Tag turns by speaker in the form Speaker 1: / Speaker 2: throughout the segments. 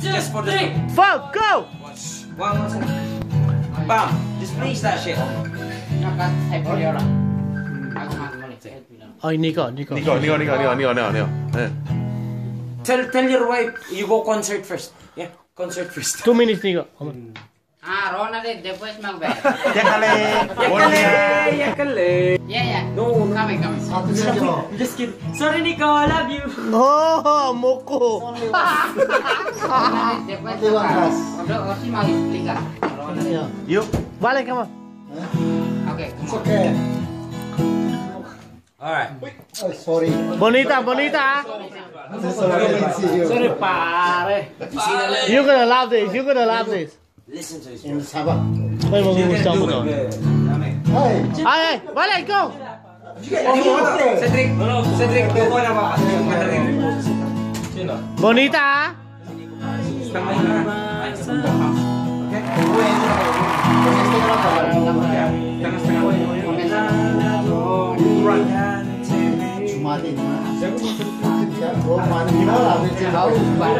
Speaker 1: two,
Speaker 2: Just for the
Speaker 1: three.
Speaker 3: Four, go!
Speaker 2: One, one second. Bam! Just please that shit.
Speaker 1: Nakat, ay, Poliora. Ako nga, mali.
Speaker 3: Oh, Nico, Nico.
Speaker 4: Nico, Nico, Nico, Nico, Nico, Nico, Nico. Eh.
Speaker 2: Tell tell your wife you go concert first. Yeah, concert first.
Speaker 3: Two minutes, Nico. Come.
Speaker 1: Ah, Ronald, después mag-bet.
Speaker 4: Yakale!
Speaker 2: Yakale! Yakale!
Speaker 1: Yeah, yeah.
Speaker 2: No, no.
Speaker 1: Kami, kami.
Speaker 5: Satu saja.
Speaker 2: Just kidding. Sorry, Nico. I love you.
Speaker 3: Oh, Moko.
Speaker 1: Mag-bet.
Speaker 5: Ras.
Speaker 1: Udah, Osi. Ronald.
Speaker 5: Ya.
Speaker 4: Yuk.
Speaker 3: Balik, come on.
Speaker 1: Oke,
Speaker 5: It's okay.
Speaker 2: Alright.
Speaker 5: Oh, sorry.
Speaker 3: Bonita, bonita.
Speaker 5: Sorry, you.
Speaker 3: pare. You're gonna love this. You're gonna love this.
Speaker 2: Listen to his
Speaker 5: In Sabah.
Speaker 3: Wait, wait,
Speaker 2: wait,
Speaker 3: wait,
Speaker 2: wait.
Speaker 5: Hey,
Speaker 3: Balay, go!
Speaker 2: Cedric, Cedric, go na ba?
Speaker 3: Bonita!
Speaker 2: Jumatin na.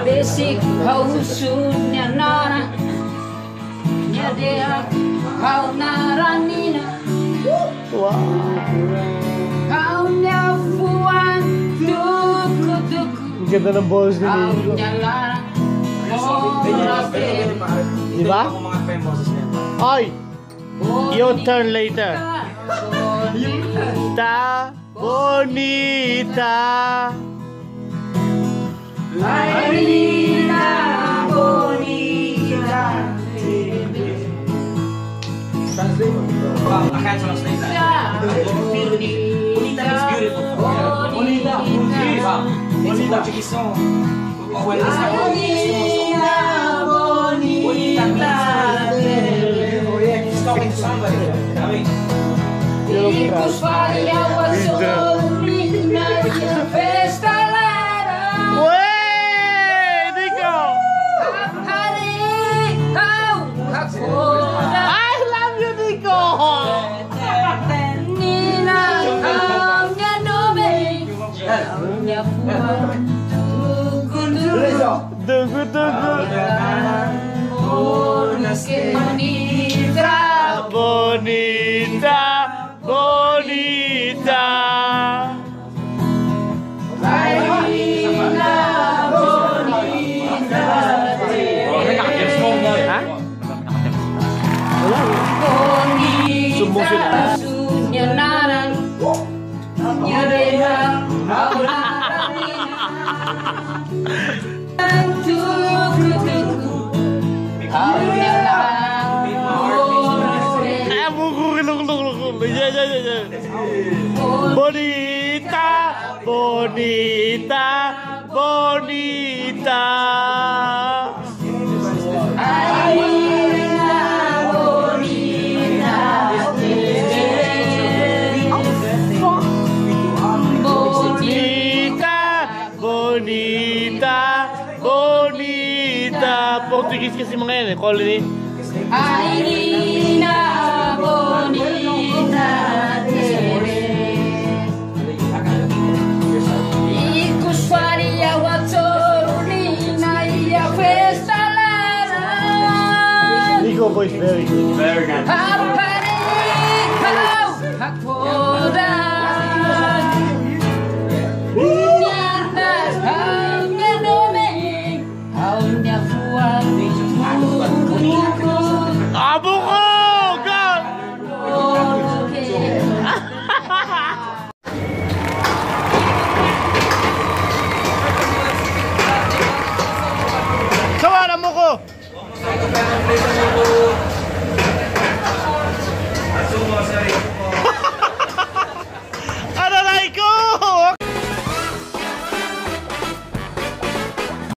Speaker 1: Basic, dea Kau naranina Kau nyafuan
Speaker 3: Tuku-tuku ni
Speaker 1: Kau nyalara
Speaker 3: Your turn later. Ta bonita.
Speaker 2: Can't translate that. Bonita means beautiful. Bonita. Bam. It's a Portuguese song. When it's not Portuguese song. Bonita means He's talking to somebody. I mean,
Speaker 3: Dugu, dugu.
Speaker 1: Bonita.
Speaker 3: Bonita, bonita. Luk. Ya, ya. Bonita, bonita, bonita.
Speaker 1: Bonita.
Speaker 3: Bonita, Portugis και σε μαγείνε, κολύνε.
Speaker 1: Αινιά, Bonita. Εκφαρίαω το ρυνινά η αφεσταλάν.
Speaker 3: Λοιπόν voice very,
Speaker 2: very good.
Speaker 1: Από πανελικό.